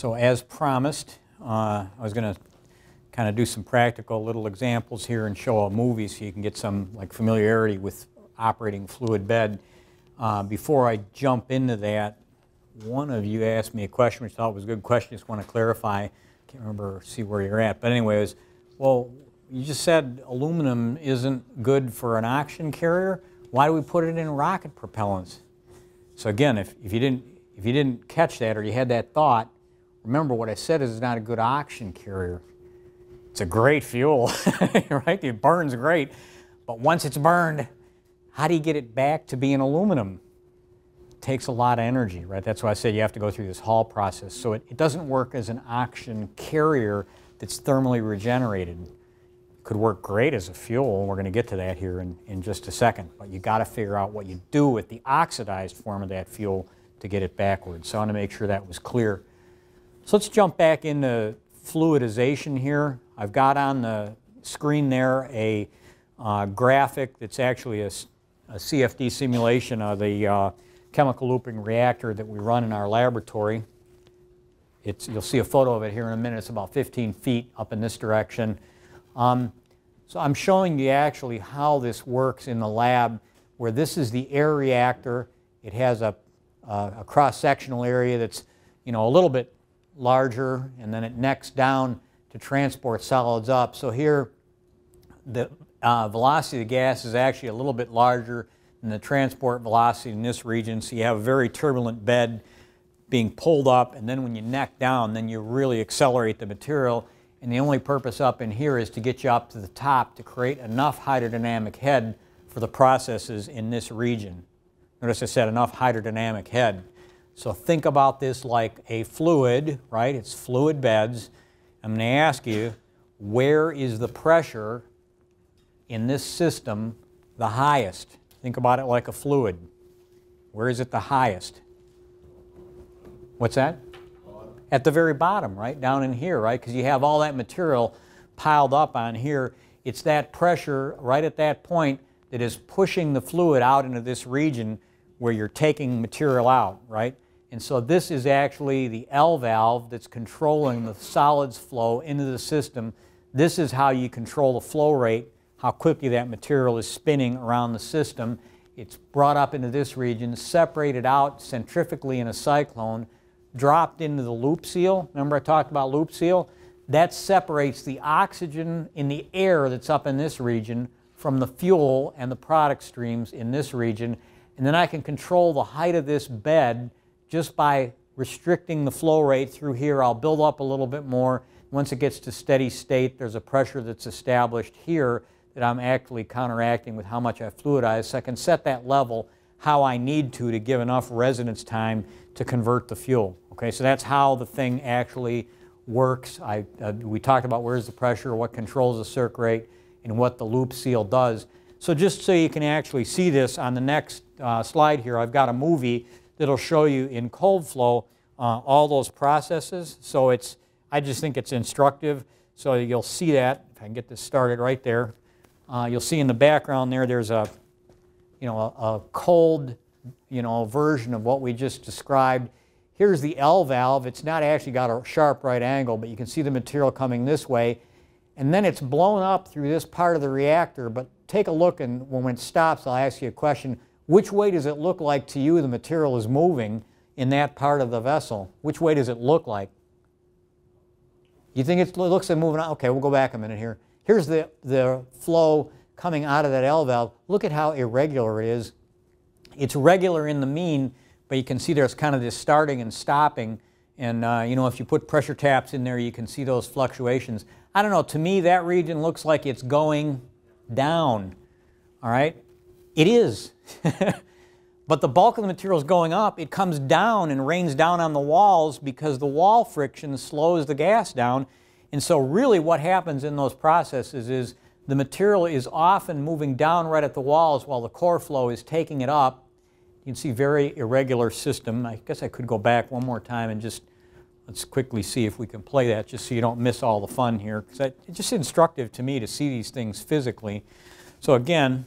So as promised, uh, I was going to kind of do some practical little examples here and show a movie so you can get some like familiarity with operating fluid bed. Uh, before I jump into that, one of you asked me a question which I thought was a good question. Just want to clarify. Can't remember, see where you're at. But anyways, well, you just said aluminum isn't good for an oxygen carrier. Why do we put it in rocket propellants? So again, if, if, you didn't, if you didn't catch that or you had that thought, remember what I said is it's not a good oxygen carrier. It's a great fuel, right? It burns great. But once it's burned, how do you get it back to being aluminum? It takes a lot of energy, right? That's why I said you have to go through this Hall process. So it, it doesn't work as an oxygen carrier that's thermally regenerated could work great as a fuel. and We're going to get to that here in, in just a second. But you got to figure out what you do with the oxidized form of that fuel to get it backwards. So I want to make sure that was clear. So let's jump back into fluidization here. I've got on the screen there a uh, graphic that's actually a, a, CFD simulation of the uh, chemical looping reactor that we run in our laboratory. It's, you'll see a photo of it here in a minute. It's about 15 feet up in this direction. Um, so I'm showing you actually how this works in the lab where this is the air reactor. It has a, uh, a cross-sectional area that's you know, a little bit larger and then it necks down to transport solids up. So here the uh, velocity of the gas is actually a little bit larger than the transport velocity in this region. So you have a very turbulent bed being pulled up and then when you neck down then you really accelerate the material and the only purpose up in here is to get you up to the top to create enough hydrodynamic head for the processes in this region. Notice I said enough hydrodynamic head. So think about this like a fluid, right? It's fluid beds. I'm going to ask you, where is the pressure in this system the highest? Think about it like a fluid. Where is it the highest? What's that? at the very bottom, right, down in here, right, because you have all that material piled up on here. It's that pressure right at that point that is pushing the fluid out into this region where you're taking material out, right? And so this is actually the L valve that's controlling the solids flow into the system. This is how you control the flow rate, how quickly that material is spinning around the system. It's brought up into this region, separated out centrifugally in a cyclone, dropped into the loop seal. Remember I talked about loop seal? That separates the oxygen in the air that's up in this region from the fuel and the product streams in this region. And then I can control the height of this bed just by restricting the flow rate through here. I'll build up a little bit more. Once it gets to steady state, there's a pressure that's established here that I'm actually counteracting with how much I fluidize. So I can set that level how I need to to give enough residence time to convert the fuel. Okay, so that's how the thing actually works. I, uh, we talked about where's the pressure, what controls the circ rate, and what the loop seal does. So just so you can actually see this on the next uh, slide here, I've got a movie that'll show you in cold flow uh, all those processes. So it's, I just think it's instructive. So you'll see that, if I can get this started right there. Uh, you'll see in the background there, there's a, you know, a, a cold, you know, version of what we just described. Here's the L valve. It's not actually got a sharp right angle, but you can see the material coming this way. And then it's blown up through this part of the reactor. But take a look, and when it stops, I'll ask you a question. Which way does it look like to you the material is moving in that part of the vessel? Which way does it look like? You think it looks like moving? Okay, we'll go back a minute here. Here's the, the flow coming out of that L valve. Look at how irregular it is. It's regular in the mean, but you can see there's kind of this starting and stopping. And uh, you know, if you put pressure taps in there, you can see those fluctuations. I don't know, to me that region looks like it's going down, all right? It is. but the bulk of the material is going up. It comes down and rains down on the walls because the wall friction slows the gas down. And so really what happens in those processes is the material is often moving down right at the walls while the core flow is taking it up you can see very irregular system. I guess I could go back one more time and just let's quickly see if we can play that just so you don't miss all the fun here. Because it's just instructive to me to see these things physically. So again,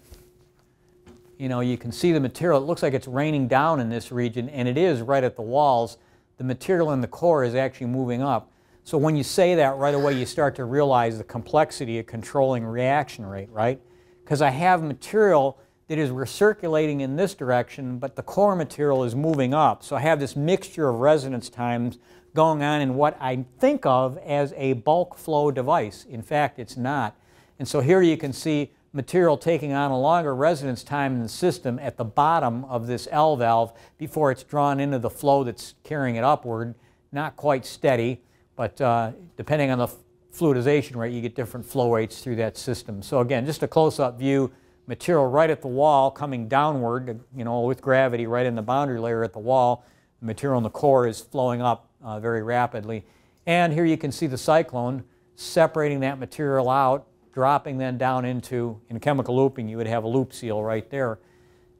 you know, you can see the material. It looks like it's raining down in this region, and it is right at the walls. The material in the core is actually moving up. So when you say that right away, you start to realize the complexity of controlling reaction rate, right? Because I have material that is recirculating in this direction, but the core material is moving up. So I have this mixture of residence times going on in what I think of as a bulk flow device. In fact, it's not. And so here you can see material taking on a longer residence time in the system at the bottom of this L valve before it's drawn into the flow that's carrying it upward. Not quite steady, but uh, depending on the fluidization rate, you get different flow rates through that system. So again, just a close-up view, material right at the wall coming downward, you know, with gravity right in the boundary layer at the wall. The material in the core is flowing up uh, very rapidly. And here you can see the cyclone separating that material out dropping then down into, in chemical looping, you would have a loop seal right there.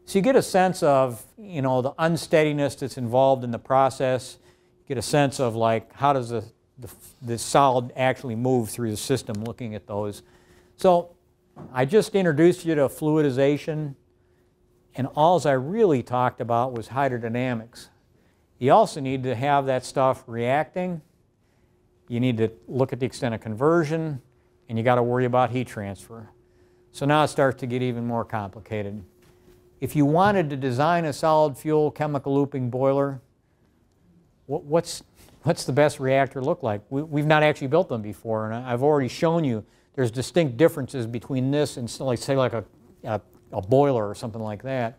So you get a sense of, you know, the unsteadiness that's involved in the process. You get a sense of like, how does the, the, the solid actually move through the system looking at those. So I just introduced you to fluidization, and all I really talked about was hydrodynamics. You also need to have that stuff reacting. You need to look at the extent of conversion and you got to worry about heat transfer. So now it starts to get even more complicated. If you wanted to design a solid fuel chemical looping boiler, what's, what's the best reactor look like? We, have not actually built them before, and I've already shown you there's distinct differences between this and like, say like a, a, a boiler or something like that.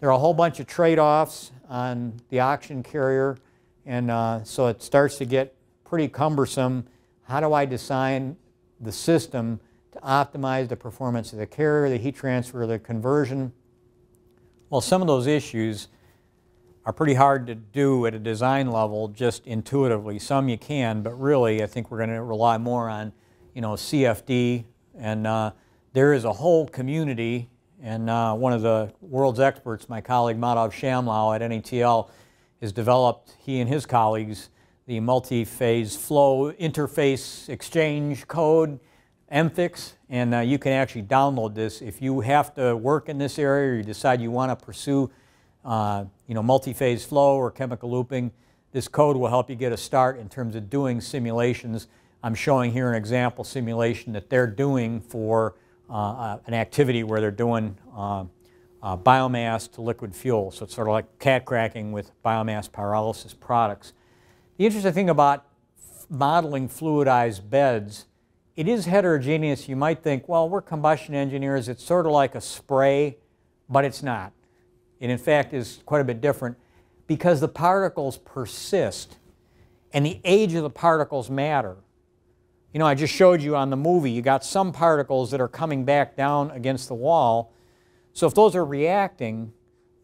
There are a whole bunch of trade-offs on the oxygen carrier, and uh, so it starts to get pretty cumbersome. How do I design the system to optimize the performance of the carrier, the heat transfer, the conversion. Well, some of those issues are pretty hard to do at a design level just intuitively. Some you can, but really I think we're going to rely more on, you know, CFD. And uh, there is a whole community, and uh, one of the world's experts, my colleague Madhav Syamlal at NETL, has developed, he and his colleagues, the multi-phase flow interface exchange code, MFIX, and uh, you can actually download this. If you have to work in this area or you decide you want to pursue uh, you know, multi-phase flow or chemical looping, this code will help you get a start in terms of doing simulations. I'm showing here an example simulation that they're doing for uh, uh an activity where they're doing uh, uh, biomass to liquid fuel. So it's sort of like cat cracking with biomass pyrolysis products. The interesting thing about modeling fluidized beds, it is heterogeneous. You might think, well, we're combustion engineers. It's sort of like a spray, but it's not. It, in fact, is quite a bit different because the particles persist and the age of the particles matter. You know, I just showed you on the movie, you got some particles that are coming back down against the wall. So if those are reacting,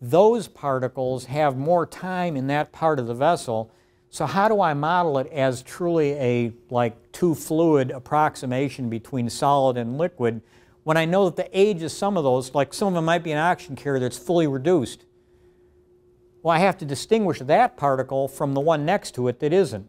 those particles have more time in that part of the vessel so how do I model it as truly a like two fluid approximation between solid and liquid when I know that the age of some of those, like some of them might be an oxygen carrier that's fully reduced. Well, I have to distinguish that particle from the one next to it that isn't.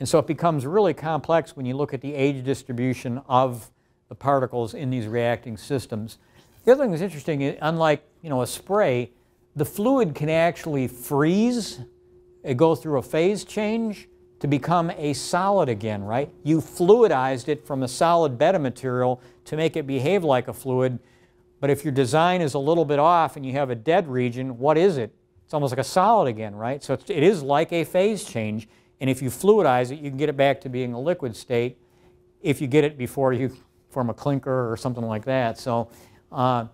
And so it becomes really complex when you look at the age distribution of the particles in these reacting systems. The other thing that's interesting, is unlike you know, a spray, the fluid can actually freeze it goes through a phase change to become a solid again, right? You fluidized it from a solid bed of material to make it behave like a fluid. But if your design is a little bit off and you have a dead region, what is it? It's almost like a solid again, right? So it is like a phase change. And if you fluidize it, you can get it back to being a liquid state if you get it before you form a clinker or something like that. So uh,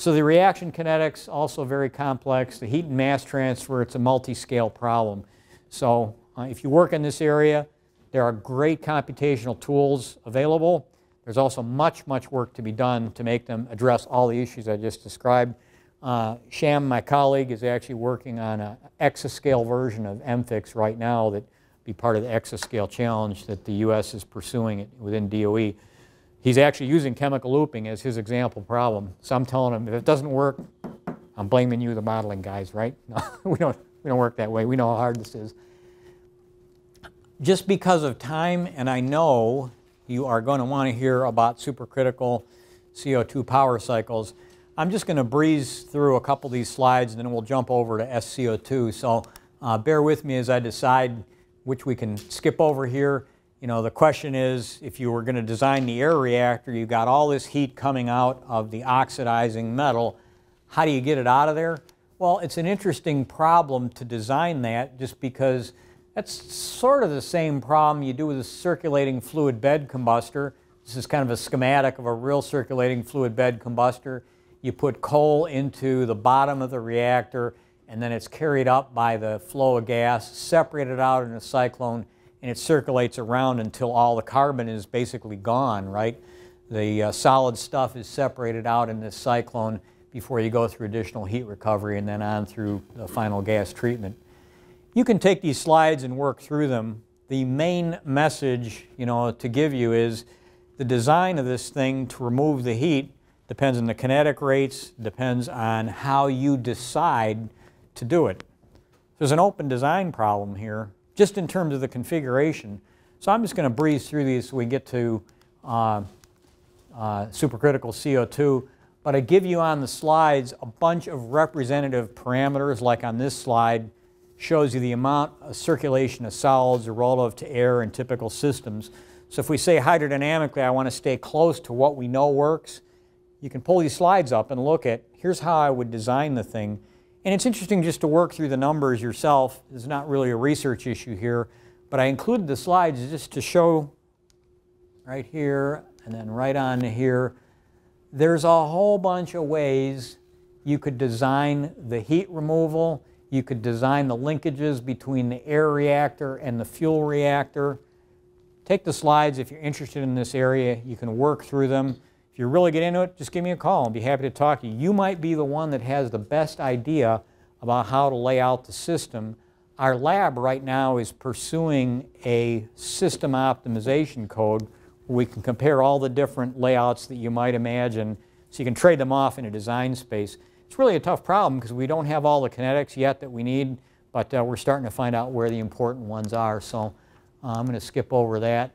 so the reaction kinetics, also very complex. The heat and mass transfer, it's a multi-scale problem. So uh, if you work in this area, there are great computational tools available. There's also much, much work to be done to make them address all the issues I just described. Uh, Sham, my colleague, is actually working on an exascale version of MFIX right now that be part of the exascale challenge that the U.S. is pursuing within DOE. He's actually using chemical looping as his example problem. So I'm telling him, if it doesn't work, I'm blaming you, the modeling guys, right? No, we, don't, we don't work that way. We know how hard this is. Just because of time, and I know you are going to want to hear about supercritical CO2 power cycles, I'm just going to breeze through a couple of these slides and then we'll jump over to SCO2. So Uh, bear with me as I decide which we can skip over here. You know, the question is, if you were going to design the air reactor, you've got all this heat coming out of the oxidizing metal. How do you get it out of there? Well, it's an interesting problem to design that just because that's sort of the same problem you do with a circulating fluid bed combustor. This is kind of a schematic of a real circulating fluid bed combustor. You put coal into the bottom of the reactor and then it's carried up by the flow of gas, separated out in a cyclone, and it circulates around until all the carbon is basically gone, right? The uh, solid stuff is separated out in this cyclone before you go through additional heat recovery and then on through the final gas treatment. You can take these slides and work through them. The main message, you know, to give you is the design of this thing to remove the heat depends on the kinetic rates, depends on how you decide to do it. There's an open design problem here just in terms of the configuration. So I'm just going to breeze through these so we get to uh, uh, supercritical CO2. But I give you on the slides a bunch of representative parameters, like on this slide, shows you the amount of circulation of solids or relative to air in typical systems. So if we say hydrodynamically, I want to stay close to what we know works, you can pull these slides up and look at, here's how I would design the thing. And it's interesting just to work through the numbers yourself. It's not really a research issue here, but I included the slides just to show right here and then right on here. There's a whole bunch of ways you could design the heat removal. You could design the linkages between the air reactor and the fuel reactor. Take the slides if you're interested in this area. You can work through them you really get into it, just give me a call. I'll be happy to talk to you. You might be the one that has the best idea about how to lay out the system. Our lab right now is pursuing a system optimization code where we can compare all the different layouts that you might imagine so you can trade them off in a design space. It's really a tough problem because we don't have all the kinetics yet that we need, but uh, we're starting to find out where the important ones are. So uh, I'm going to skip over that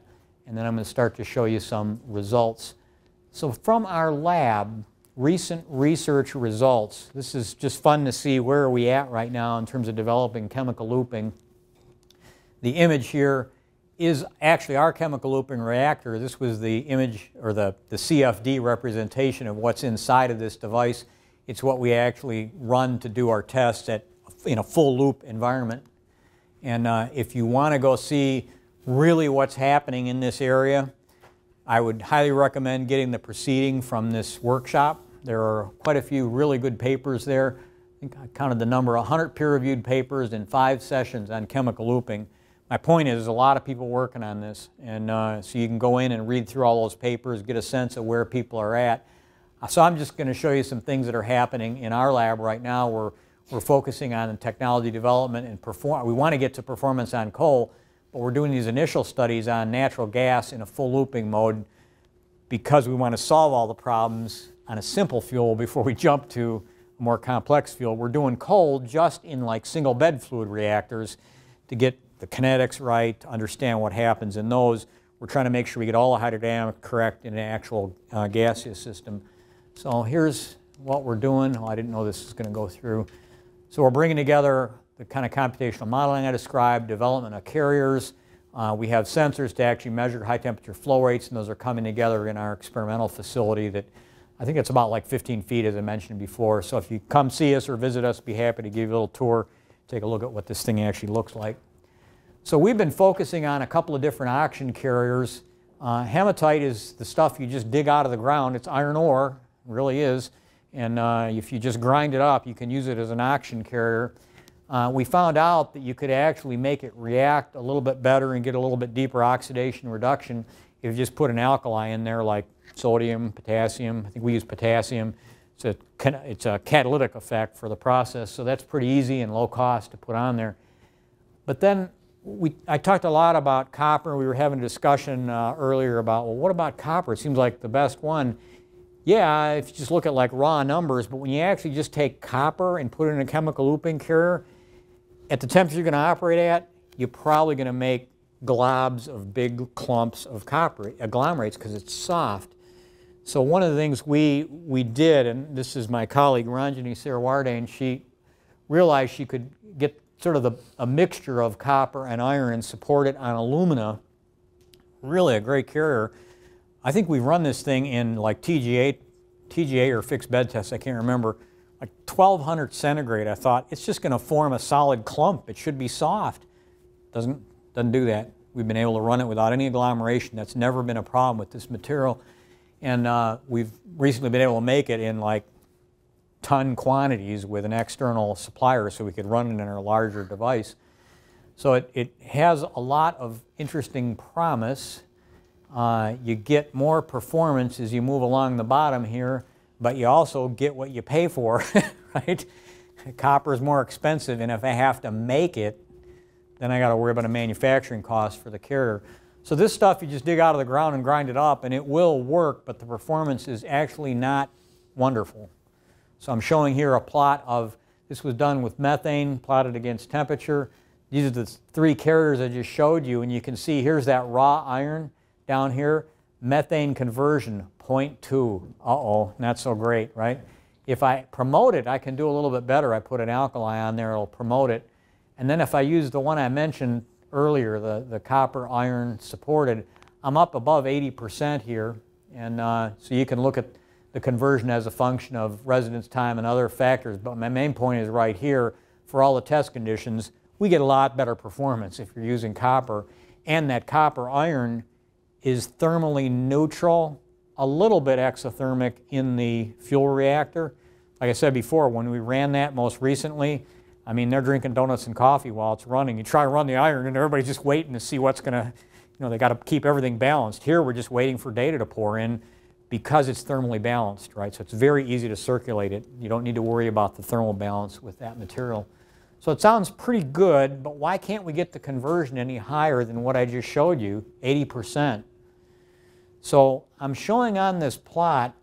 and then I'm going to start to show you some results. So from our lab, recent research results, this is just fun to see where are we at right now in terms of developing chemical looping. The image here is actually our chemical looping reactor. This was the image or the, the CFD representation of what's inside of this device. It's what we actually run to do our tests at, in a full loop environment. And uh, if you want to go see really what's happening in this area, I would highly recommend getting the proceeding from this workshop. There are quite a few really good papers there. I think I counted the number 100 peer-reviewed papers in five sessions on chemical looping. My point is, a lot of people working on this, and uh, so you can go in and read through all those papers, get a sense of where people are at. So I'm just going to show you some things that are happening in our lab right now. We're, we're focusing on technology development and perform. We want to get to performance on coal, but we're doing these initial studies on natural gas in a full looping mode because we want to solve all the problems on a simple fuel before we jump to a more complex fuel. We're doing coal just in like single bed fluid reactors to get the kinetics right, to understand what happens in those. We're trying to make sure we get all the hydrodynamic correct in an actual uh, gaseous system. So here's what we're doing. Oh, I didn't know this was going to go through. So we're bringing together the kind of computational modeling I described, development of carriers. Uh, we have sensors to actually measure high temperature flow rates, and those are coming together in our experimental facility that I think it's about like 15 feet, as I mentioned before. So if you come see us or visit us, be happy to give you a little tour, take a look at what this thing actually looks like. So we've been focusing on a couple of different oxygen carriers. Uh, hematite is the stuff you just dig out of the ground. It's iron ore, really is. And uh, if you just grind it up, you can use it as an oxygen carrier. Uh, we found out that you could actually make it react a little bit better and get a little bit deeper oxidation reduction if you just put an alkali in there like sodium, potassium. I think we use potassium. It's a, it's a catalytic effect for the process, so that's pretty easy and low cost to put on there. But then we, I talked a lot about copper. We were having a discussion uh, earlier about, well, what about copper? It seems like the best one. Yeah, if you just look at like raw numbers, but when you actually just take copper and put it in a chemical looping carrier, at the temperature you're going to operate at, you're probably going to make globs of big clumps of copper uh, agglomerates because it's soft. So one of the things we, we did, and this is my colleague Ranjani Siriwardane, she realized she could get sort of the, a mixture of copper and iron supported on alumina. Really a great carrier. I think we run this thing in like TGA, TGA or fixed bed tests, I can't remember, like 1200 centigrade. I thought it's just going to form a solid clump. It should be soft. Doesn't, doesn't do that. We've been able to run it without any agglomeration. That's never been a problem with this material. And uh, we've recently been able to make it in like ton quantities with an external supplier so we could run it in our larger device. So it, it has a lot of interesting promise. Uh, you get more performance as you move along the bottom here, but you also get what you pay for, right? Copper is more expensive, and if I have to make it, then I got to worry about a manufacturing cost for the carrier. So this stuff you just dig out of the ground and grind it up and it will work, but the performance is actually not wonderful. So I'm showing here a plot of, this was done with methane plotted against temperature. These are the three carriers I just showed you and you can see here's that raw iron down here. Methane conversion, 0.2. Uh-oh, not so great, right? If I promote it, I can do a little bit better. I put an alkali on there, it'll promote it. And then if I use the one I mentioned earlier, the, the copper iron supported, I'm up above 80% here. And uh, so you can look at the conversion as a function of residence time and other factors. But my main point is right here, for all the test conditions, we get a lot better performance if you're using copper. And that copper iron is thermally neutral, a little bit exothermic in the fuel reactor. Like I said before, when we ran that most recently, I mean, they're drinking donuts and coffee while it's running. You try to run the iron and everybody's just waiting to see what's going to, you know, they got to keep everything balanced. Here we're just waiting for data to pour in because it's thermally balanced, right? So it's very easy to circulate it. You don't need to worry about the thermal balance with that material. So it sounds pretty good, but why can't we get the conversion any higher than what I just showed you, 80%? So I'm showing on this plot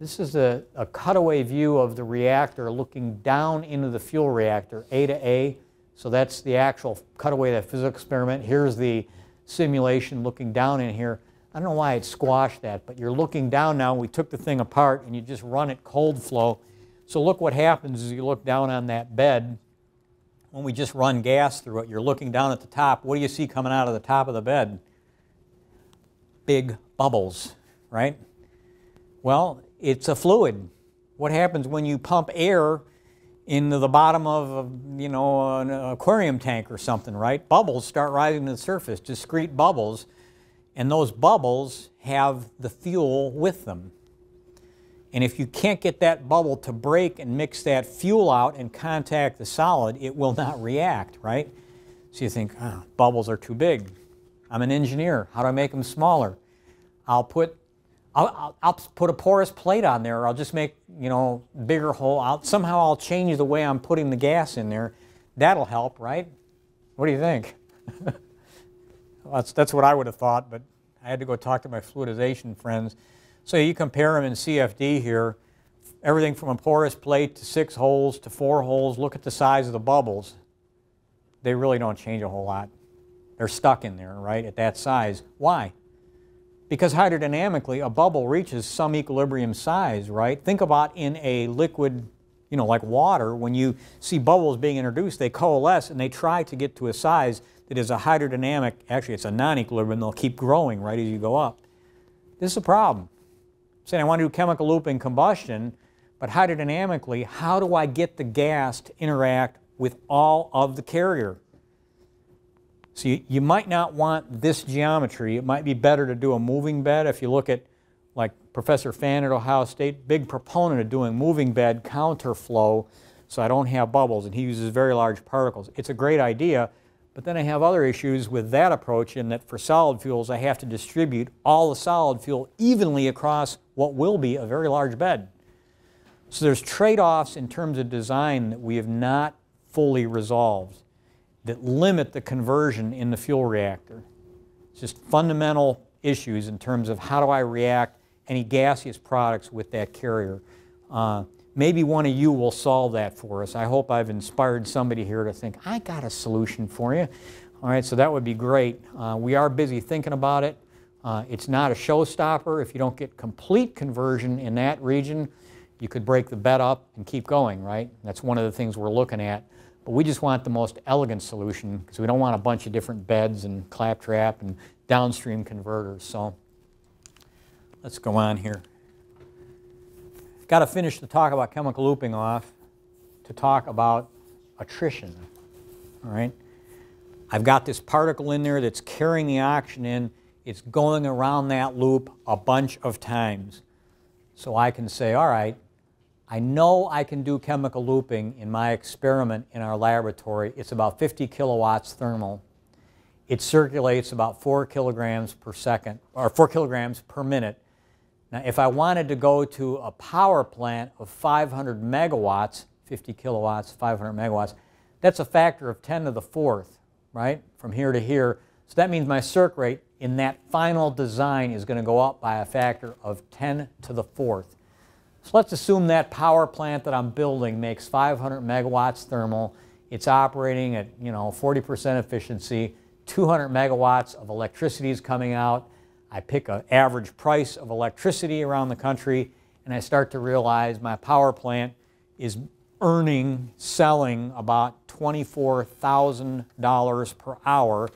this is a, a, cutaway view of the reactor looking down into the fuel reactor, A to A. So that's the actual cutaway that physical experiment. Here's the simulation looking down in here. I don't know why it squashed that, but you're looking down now. We took the thing apart and you just run it cold flow. So look what happens as you look down on that bed. When we just run gas through it, you're looking down at the top. What do you see coming out of the top of the bed? Big bubbles, right? Well, it's a fluid. What happens when you pump air into the bottom of, you know, an aquarium tank or something, right? Bubbles start rising to the surface, discrete bubbles, and those bubbles have the fuel with them. And if you can't get that bubble to break and mix that fuel out and contact the solid, it will not react, right? So you think, oh, bubbles are too big. I'm an engineer. How do I make them smaller? I'll put I'll, I'll, put a porous plate on there, or I'll just make, you know, bigger hole. I'll, somehow I'll change the way I'm putting the gas in there. That'll help, right? What do you think? well, that's, that's what I would have thought, but I had to go talk to my fluidization friends. So you compare them in CFD here, everything from a porous plate to six holes to four holes. Look at the size of the bubbles. They really don't change a whole lot. They're stuck in there, right, at that size. Why? Because hydrodynamically, a bubble reaches some equilibrium size, right? Think about in a liquid, you know, like water, when you see bubbles being introduced, they coalesce and they try to get to a size that is a hydrodynamic, actually it's a non-equilibrium, they'll keep growing right as you go up. This is a problem. I'm saying I want to do chemical looping combustion, but hydrodynamically, how do I get the gas to interact with all of the carrier? So you, you might not want this geometry. It might be better to do a moving bed. If you look at like Professor Fan at Ohio State, big proponent of doing moving bed counterflow so I don't have bubbles, and he uses very large particles. It's a great idea, but then I have other issues with that approach in that for solid fuels I have to distribute all the solid fuel evenly across what will be a very large bed. So there's trade-offs in terms of design that we have not fully resolved that limit the conversion in the fuel reactor. It's just fundamental issues in terms of how do I react any gaseous products with that carrier. Uh, maybe one of you will solve that for us. I hope I've inspired somebody here to think, I got a solution for you. All right, so that would be great. Uh, we are busy thinking about it. Uh, it's not a showstopper. If you don't get complete conversion in that region, you could break the bed up and keep going, right? That's one of the things we're looking at. But we just want the most elegant solution because we don't want a bunch of different beds and claptrap and downstream converters. So let's go on here. Got to finish the talk about chemical looping off to talk about attrition. All right? I've got this particle in there that's carrying the oxygen in. It's going around that loop a bunch of times. So I can say, all right, I know I can do chemical looping in my experiment in our laboratory. It's about 50 kilowatts thermal. It circulates about 4 kilograms per second, or 4 kilograms per minute. Now, if I wanted to go to a power plant of 500 megawatts, 50 kilowatts, 500 megawatts, that's a factor of 10 to the fourth, right, from here to here. So that means my circ rate in that final design is going to go up by a factor of 10 to the fourth. So let's assume that power plant that I'm building makes 500 megawatts thermal. It's operating at, you know, 40% efficiency. 200 megawatts of electricity is coming out. I pick an average price of electricity around the country, and I start to realize my power plant is earning, selling about $24,000 per hour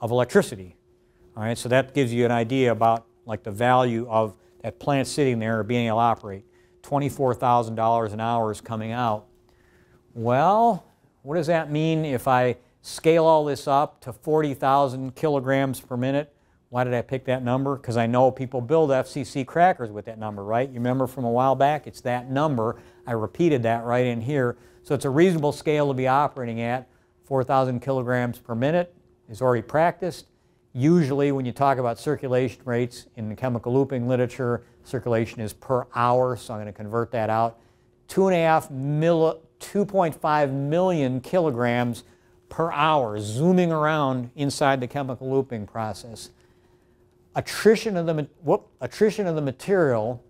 of electricity. All right, so that gives you an idea about like the value of that plant sitting there being able to operate. $24,000 an hour is coming out. Well, what does that mean if I scale all this up to 40,000 kilograms per minute? Why did I pick that number? Because I know people build FCC crackers with that number, right? You remember from a while back? It's that number. I repeated that right in here. So it's a reasonable scale to be operating at. 4,000 kilograms per minute is already practiced. Usually when you talk about circulation rates in the chemical looping literature, circulation is per hour, so I'm going to convert that out. 2.5 million kilograms per hour zooming around inside the chemical looping process. Attrition of the, whoop, attrition of the material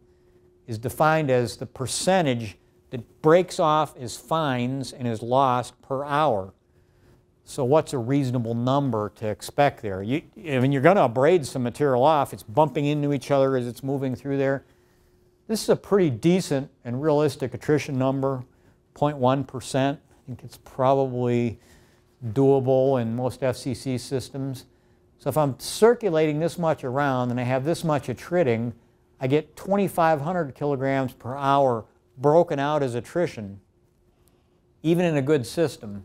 is defined as the percentage that breaks off as fines and is lost per hour. So what's a reasonable number to expect there? You, I mean, you're going to abrade some material off. It's bumping into each other as it's moving through there. This is a pretty decent and realistic attrition number, 0.1%. I think it's probably doable in most FCC systems. So if I'm circulating this much around and I have this much attriting, I get 2,500 kilograms per hour broken out as attrition, even in a good system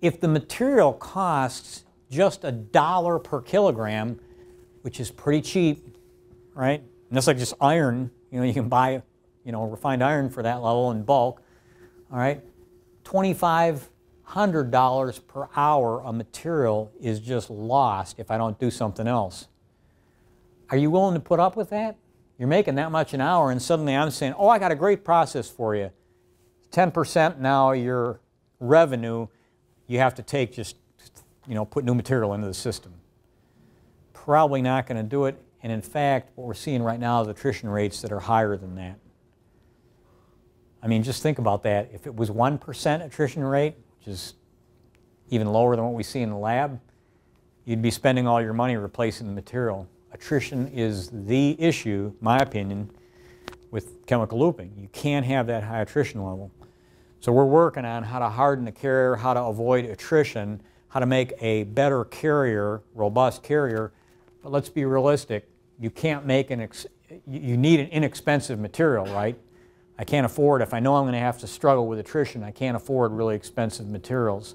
if the material costs just a dollar per kilogram, which is pretty cheap, right? And that's like just iron, you know, you can buy, you know, refined iron for that level in bulk, all right? $2,500 per hour of material is just lost if I don't do something else. Are you willing to put up with that? You're making that much an hour and suddenly I'm saying, oh, I got a great process for you. 10% now your revenue you have to take just, you know, put new material into the system. Probably not going to do it. And in fact, what we're seeing right now is attrition rates that are higher than that. I mean, just think about that. If it was 1% attrition rate, which is even lower than what we see in the lab, you'd be spending all your money replacing the material. Attrition is the issue, my opinion, with chemical looping. You can't have that high attrition level. So we're working on how to harden the carrier, how to avoid attrition, how to make a better carrier, robust carrier. But let's be realistic. You can't make an, you need an inexpensive material, right? I can't afford, if I know I'm going to have to struggle with attrition, I can't afford really expensive materials.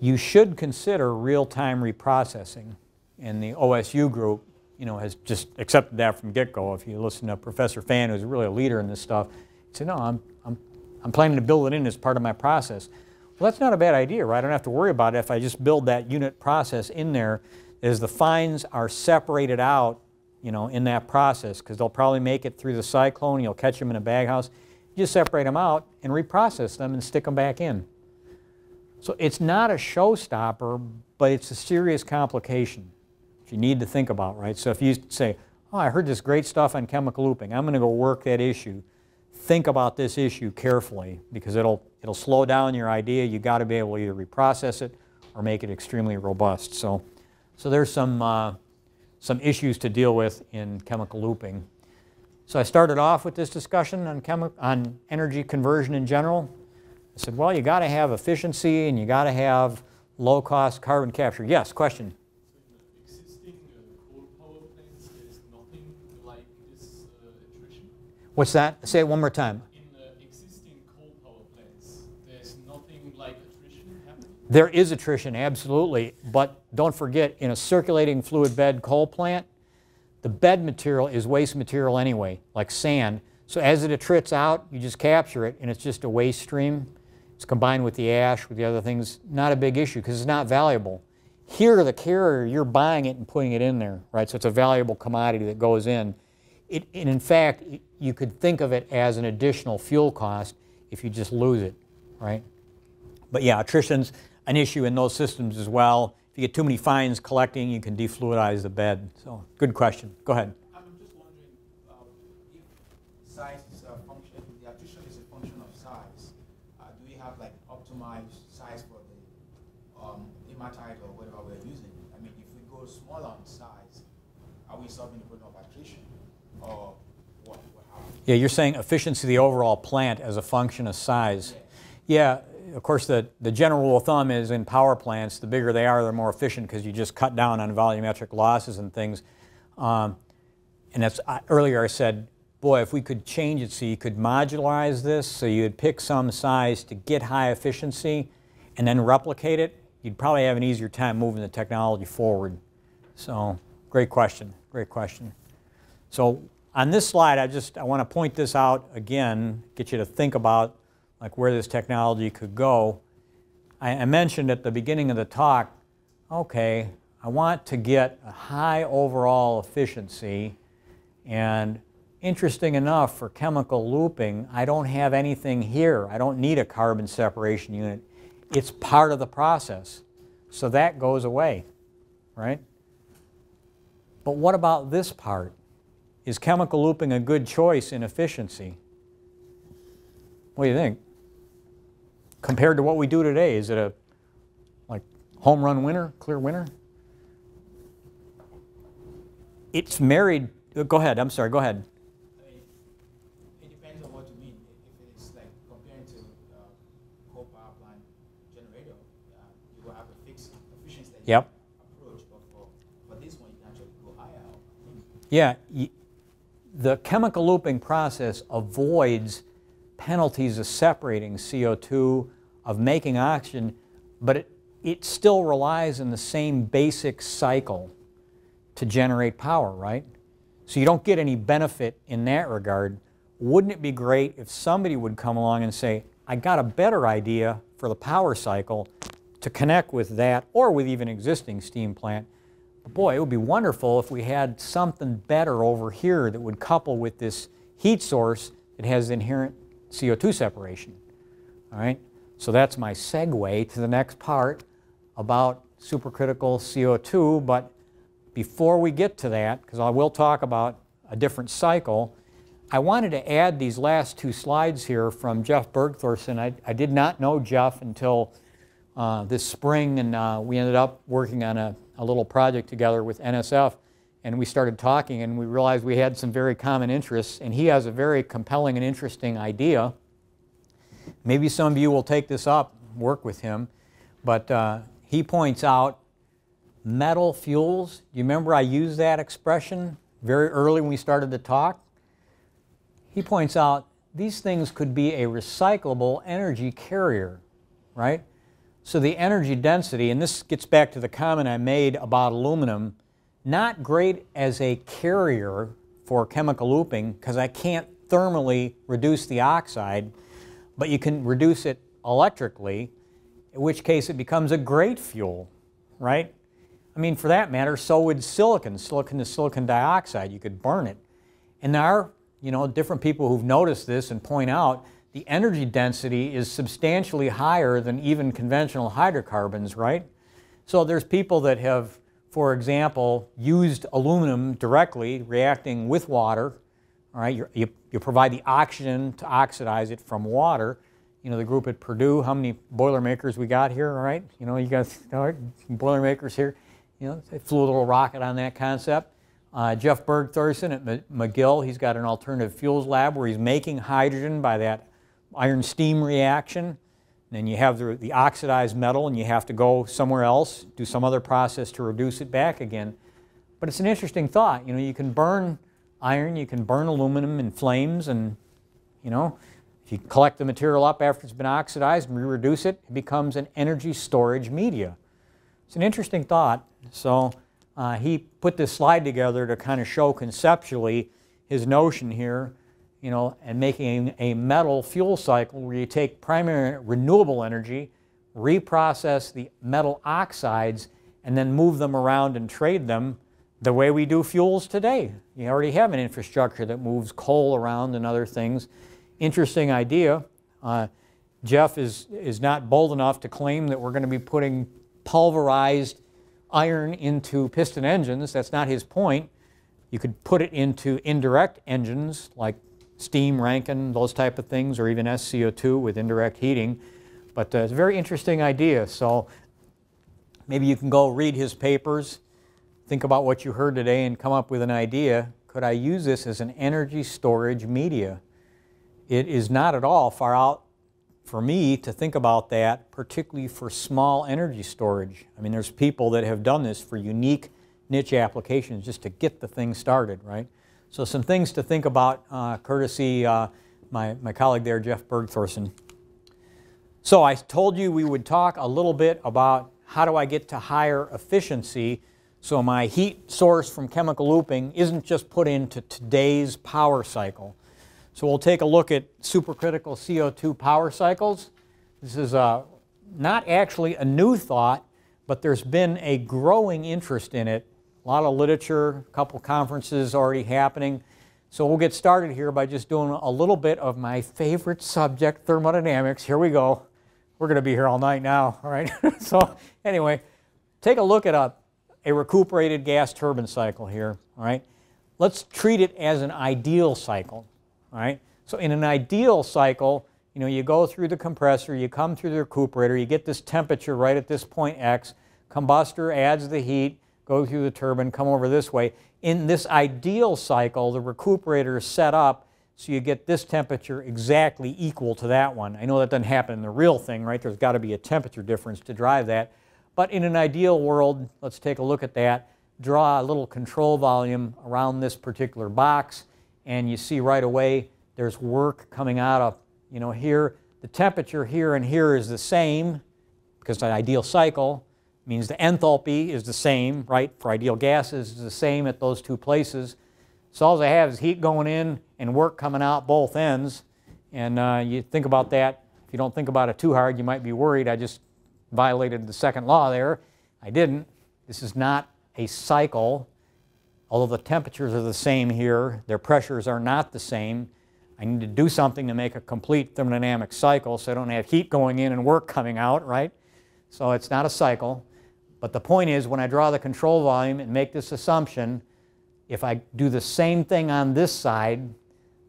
You should consider real-time reprocessing. And the OSU group, you know, has just accepted that from get-go. If you listen to Professor Fan, who's really a leader in this stuff, he said, no, I'm, I'm, I'm planning to build it in as part of my process. Well, that's not a bad idea, right? I don't have to worry about it if I just build that unit process in there as the fines are separated out, you know, in that process because they'll probably make it through the cyclone. You'll catch them in a baghouse. You just separate them out and reprocess them and stick them back in. So it's not a showstopper, but it's a serious complication that you need to think about, right? So if you say, oh, I heard this great stuff on chemical looping. I'm going to go work that issue think about this issue carefully because it'll, it'll slow down your idea. You've got to be able to either reprocess it or make it extremely robust. So, so there's some, uh, some issues to deal with in chemical looping. So I started off with this discussion on, on energy conversion in general. I said, well, you got to have efficiency and you got to have low cost carbon capture. Yes, question. What's that? Say it one more time. In the existing coal power plants, there's nothing like attrition happening? There is attrition, absolutely, but don't forget, in a circulating fluid bed coal plant, the bed material is waste material anyway, like sand. So as it attrits out, you just capture it, and it's just a waste stream. It's combined with the ash, with the other things, not a big issue because it's not valuable. Here, the carrier, you're buying it and putting it in there, right? So it's a valuable commodity that goes in. It, and in fact, you could think of it as an additional fuel cost if you just lose it, right? But yeah, attrition's an issue in those systems as well. If you get too many fines collecting, you can defluidize the bed. So, good question. Go ahead. I'm just wondering uh, if size is a function, the attrition is a function of size. Uh, do we have like optimized size for the um, or whatever we're using? I mean, if we go smaller on size, are we solving the problem of attrition Yeah, you're saying efficiency of the overall plant as a function of size. Yeah, of course, the, the general rule of thumb is in power plants, the bigger they are, they're more efficient because you just cut down on volumetric losses and things. Um, and that's I, earlier I said, boy, if we could change it so you could modularize this, so you'd pick some size to get high efficiency and then replicate it, you'd probably have an easier time moving the technology forward. So, great question, great question. So, on this slide, I just I want to point this out again, get you to think about like where this technology could go. I, I mentioned at the beginning of the talk, okay, I want to get a high overall efficiency and interesting enough for chemical looping, I don't have anything here. I don't need a carbon separation unit. It's part of the process. So that goes away, right? But what about this part? Is chemical looping a good choice in efficiency? What do you think? Compared to what we do today, is it a like home run winner, clear winner? It's married, uh, go ahead, I'm sorry, go ahead. It depends on what you mean. If it's like comparing to coal power plant generator, you will have a fixed efficiency Yep. approach, but for, for this one, you can actually go higher. Yeah, the chemical looping process avoids penalties of separating CO2, of making oxygen, but it, it still relies on the same basic cycle to generate power, right? So you don't get any benefit in that regard. Wouldn't it be great if somebody would come along and say, I got a better idea for the power cycle to connect with that or with even existing steam plant? Boy, it would be wonderful if we had something better over here that would couple with this heat source that has inherent CO2 separation. All right? So that's my segue to the next part about supercritical CO2. But before we get to that, because I will talk about a different cycle, I wanted to add these last two slides here from Jeff Bergthorson. I, I did not know Jeff until uh, this spring, and uh, we ended up working on a, a little project together with NSF. And we started talking, and we realized we had some very common interests. And he has a very compelling and interesting idea. Maybe some of you will take this up, work with him. But uh, he points out metal fuels. You remember I used that expression very early when we started to talk? He points out these things could be a recyclable energy carrier, right? So the energy density, and this gets back to the comment I made about aluminum, not great as a carrier for chemical looping because I can't thermally reduce the oxide, but you can reduce it electrically, in which case it becomes a great fuel, right? I mean, for that matter, so would silicon. Silicon is silicon dioxide. You could burn it. And there are, you know, different people who've noticed this and point out the energy density is substantially higher than even conventional hydrocarbons, right? So there's people that have, for example, used aluminum directly reacting with water. All right, you, you, you provide the oxygen to oxidize it from water. You know, the group at Purdue, how many Boilermakers we got here, all right? You know, you got all right, Boilermakers here. You know, they flew a little rocket on that concept. Uh, Jeff Bergthorson at McGill, he's got an alternative fuels lab where he's making hydrogen by that iron steam reaction. then you have the, the oxidized metal and you have to go somewhere else, do some other process to reduce it back again. But it's an interesting thought. You know, you can burn iron, you can burn aluminum in flames and, you know, if you collect the material up after it's been oxidized and re-reduce it, it becomes an energy storage media. It's an interesting thought. So uh, he put this slide together to kind of show conceptually his notion here you know, and making a metal fuel cycle where you take primary renewable energy, reprocess the metal oxides, and then move them around and trade them the way we do fuels today. You already have an infrastructure that moves coal around and other things. Interesting idea. Uh, Jeff is, is not bold enough to claim that we're going to be putting pulverized iron into piston engines. That's not his point. You could put it into indirect engines like steam Rankine, those type of things, or even SCO2 with indirect heating. But uh, it's a very interesting idea. So maybe you can go read his papers, think about what you heard today, and come up with an idea. Could I use this as an energy storage media? It is not at all far out for me to think about that, particularly for small energy storage. I mean, there's people that have done this for unique niche applications just to get the thing started, right? So some things to think about, uh, courtesy uh, my, my colleague there, Jeff Bergthorson. So I told you we would talk a little bit about how do I get to higher efficiency so my heat source from chemical looping isn't just put into today's power cycle. So we'll take a look at supercritical CO2 power cycles. This is uh, not actually a new thought, but there's been a growing interest in it a lot of literature, a couple conferences already happening. So we'll get started here by just doing a little bit of my favorite subject, thermodynamics. Here we go. We're going to be here all night now, all right? so anyway, take a look at a, a recuperated gas turbine cycle here, all right? Let's treat it as an ideal cycle, all right? So in an ideal cycle, you know, you go through the compressor, you come through the recuperator, you get this temperature right at this point X, combustor adds the heat, go through the turbine, come over this way. In this ideal cycle, the recuperator is set up so you get this temperature exactly equal to that one. I know that doesn't happen in the real thing, right? There's got to be a temperature difference to drive that. But in an ideal world, let's take a look at that. Draw a little control volume around this particular box, and you see right away there's work coming out of, you know, here. The temperature here and here is the same because it's an ideal cycle means the enthalpy is the same, right? For ideal gases, is the same at those two places. So all I have is heat going in and work coming out both ends. And uh, you think about that. If you don't think about it too hard, you might be worried I just violated the second law there. I didn't. This is not a cycle. Although the temperatures are the same here, their pressures are not the same. I need to do something to make a complete thermodynamic cycle so I don't have heat going in and work coming out, right? So it's not a cycle. But the point is, when I draw the control volume and make this assumption, if I do the same thing on this side,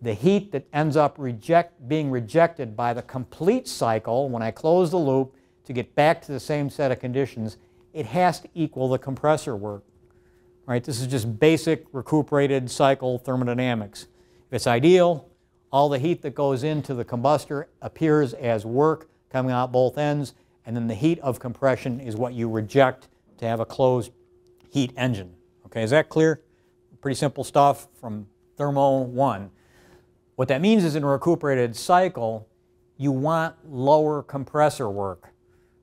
the heat that ends up reject, being rejected by the complete cycle when I close the loop to get back to the same set of conditions, it has to equal the compressor work. Right? This is just basic recuperated cycle thermodynamics. If it's ideal, all the heat that goes into the combustor appears as work coming out both ends and then the heat of compression is what you reject to have a closed heat engine. Okay, is that clear? Pretty simple stuff from Thermo 1. What that means is in a recuperated cycle, you want lower compressor work,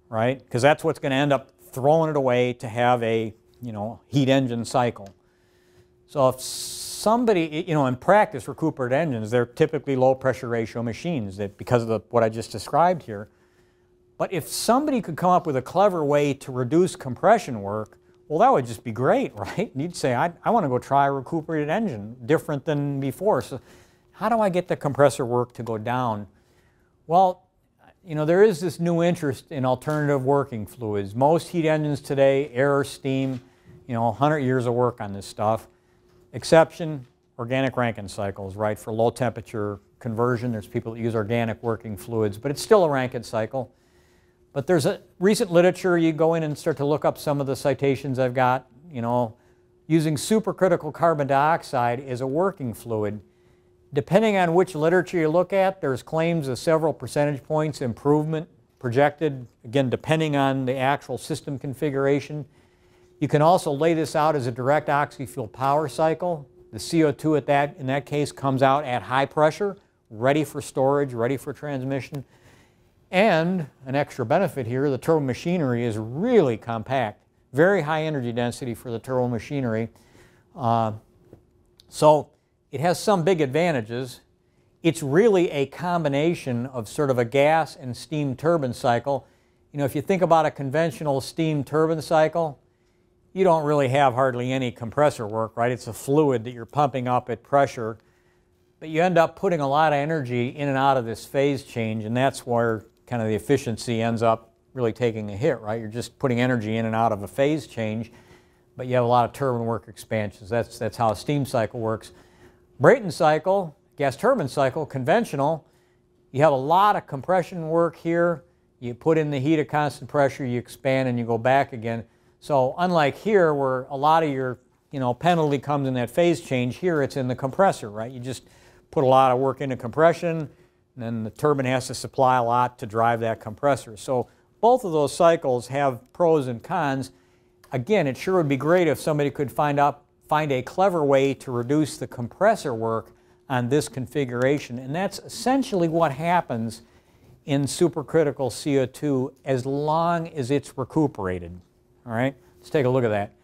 right? Because that's what's going to end up throwing it away to have a, you know, heat engine cycle. So if somebody, you know, in practice, recuperated engines, they're typically low pressure ratio machines that because of the, what I just described here, but if somebody could come up with a clever way to reduce compression work, well, that would just be great, right? You'd say, I, I want to go try a recuperated engine, different than before. So how do I get the compressor work to go down? Well, you know, there is this new interest in alternative working fluids. Most heat engines today, air steam, you know, 100 years of work on this stuff. Exception, organic Rankine cycles, right, for low temperature conversion. There's people that use organic working fluids, but it's still a Rankine cycle. But there's a recent literature, you go in and start to look up some of the citations I've got, you know, using supercritical carbon dioxide as a working fluid. Depending on which literature you look at, there's claims of several percentage points improvement projected, again, depending on the actual system configuration. You can also lay this out as a direct oxy-fuel power cycle. The CO2 at that, in that case comes out at high pressure, ready for storage, ready for transmission. And an extra benefit here, the turbo machinery is really compact, very high energy density for the turbo machinery. Uh, so it has some big advantages. It's really a combination of sort of a gas and steam turbine cycle. You know, if you think about a conventional steam turbine cycle, you don't really have hardly any compressor work, right? It's a fluid that you're pumping up at pressure. But you end up putting a lot of energy in and out of this phase change, and that's where kind of the efficiency ends up really taking a hit, right? You're just putting energy in and out of a phase change, but you have a lot of turbine work expansions. That's, that's how a steam cycle works. Brayton cycle, gas turbine cycle, conventional, you have a lot of compression work here. You put in the heat at constant pressure, you expand, and you go back again. So unlike here, where a lot of your you know, penalty comes in that phase change, here it's in the compressor, right? You just put a lot of work into compression, and then the turbine has to supply a lot to drive that compressor. So both of those cycles have pros and cons. Again, it sure would be great if somebody could find out find a clever way to reduce the compressor work on this configuration. And that's essentially what happens in supercritical CO2 as long as it's recuperated. All right, let's take a look at that.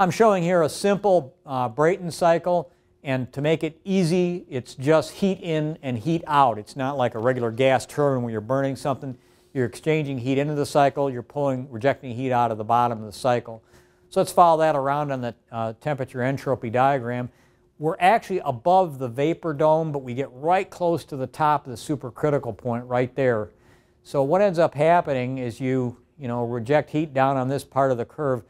I'm showing here a simple uh, Brayton cycle. And to make it easy, it's just heat in and heat out. It's not like a regular gas turbine where you're burning something. You're exchanging heat into the cycle, you're pulling, rejecting heat out of the bottom of the cycle. So let's follow that around on the uh, temperature entropy diagram. We're actually above the vapor dome, but we get right close to the top of the supercritical point right there. So what ends up happening is you, you know, reject heat down on this part of the curve.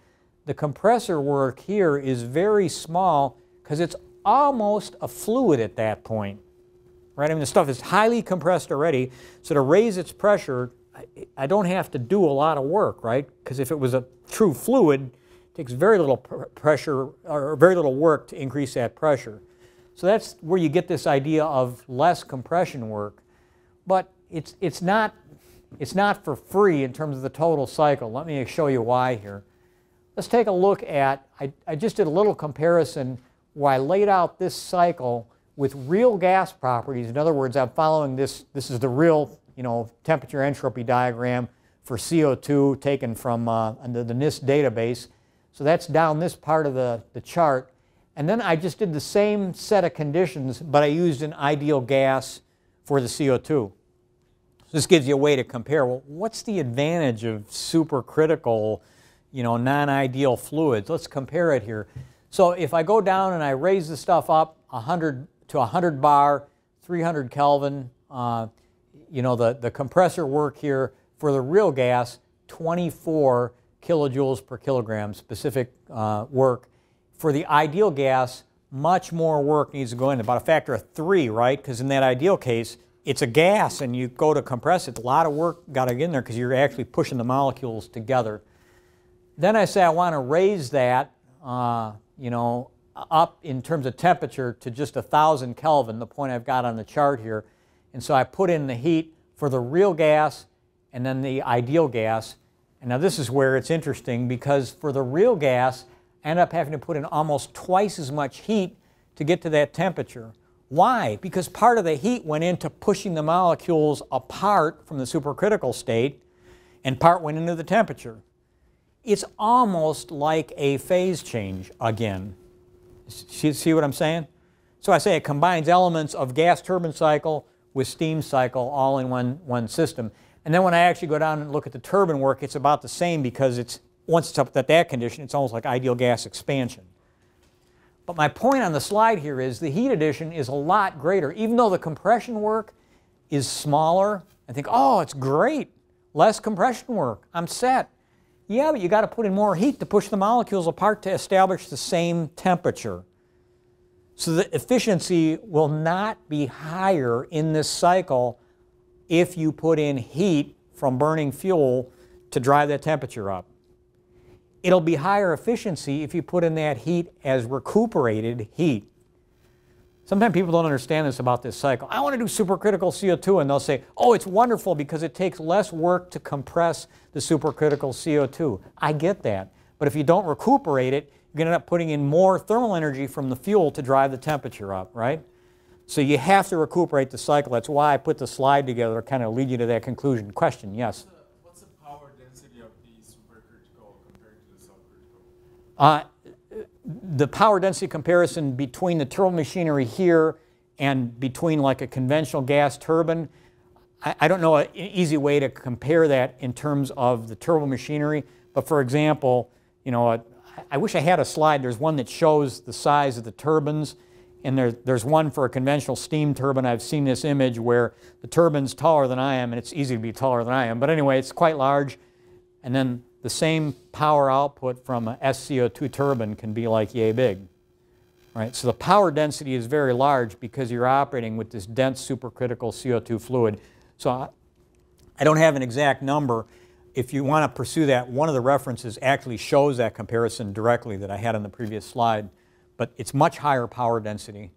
The compressor work here is very small because it's almost a fluid at that point. Right? I mean, the stuff is highly compressed already. So to raise its pressure, I, don't have to do a lot of work, right? Because if it was a true fluid, it takes very little pr pressure or very little work to increase that pressure. So that's where you get this idea of less compression work. But it's, it's, not, it's not for free in terms of the total cycle. Let me show you why here. Let's take a look at, I, I just did a little comparison where I laid out this cycle with real gas properties. In other words, I'm following this, this is the real you know, temperature entropy diagram for CO2 taken from uh, the, the NIST database. So that's down this part of the, the chart. And then I just did the same set of conditions, but I used an ideal gas for the CO2. So this gives you a way to compare. Well, what's the advantage of supercritical, you know, non-ideal fluids? Let's compare it here. So if I go down and I raise the stuff up 100 to 100 bar, 300 Kelvin, uh, you know, the, the compressor work here for the real gas, 24 kilojoules per kilogram, specific uh, work. For the ideal gas, much more work needs to go in, about a factor of three, right? Because in that ideal case, it's a gas and you go to compress it, a lot of work got to get in there because you're actually pushing the molecules together. Then I say I want to raise that, uh, you know, up in terms of temperature to just 1,000 Kelvin, the point I've got on the chart here. And so I put in the heat for the real gas and then the ideal gas. And now this is where it's interesting because for the real gas, I end up having to put in almost twice as much heat to get to that temperature. Why? Because part of the heat went into pushing the molecules apart from the supercritical state and part went into the temperature. It's almost like a phase change again. See what I'm saying? So I say it combines elements of gas turbine cycle with steam cycle all in one, one system. And then when I actually go down and look at the turbine work, it's about the same because it's once it's up at that condition, it's almost like ideal gas expansion. But my point on the slide here is the heat addition is a lot greater. Even though the compression work is smaller, I think, oh, it's great. Less compression work. I'm set. Yeah, but you got to put in more heat to push the molecules apart to establish the same temperature. So the efficiency will not be higher in this cycle if you put in heat from burning fuel to drive that temperature up. It'll be higher efficiency if you put in that heat as recuperated heat. Sometimes people don't understand this about this cycle. I want to do supercritical CO2, and they'll say, oh, it's wonderful because it takes less work to compress the supercritical CO2. I get that. But if you don't recuperate it, you're going to end up putting in more thermal energy from the fuel to drive the temperature up, right? So you have to recuperate the cycle. That's why I put the slide together to kind of lead you to that conclusion. Question, yes? What's the power density of the supercritical compared to the subcritical? Uh, the power density comparison between the turbo machinery here and between like a conventional gas turbine, I, I don't know an easy way to compare that in terms of the turbo machinery. But for example, you know, a, I wish I had a slide. There's one that shows the size of the turbines. And there, there's one for a conventional steam turbine. I've seen this image where the turbine's taller than I am, and it's easy to be taller than I am. But anyway, it's quite large. And then the same power output from a SCO2 turbine can be like yay big. Right? So the power density is very large because you're operating with this dense supercritical CO2 fluid. So I, I don't have an exact number. If you want to pursue that, one of the references actually shows that comparison directly that I had on the previous slide, but it's much higher power density.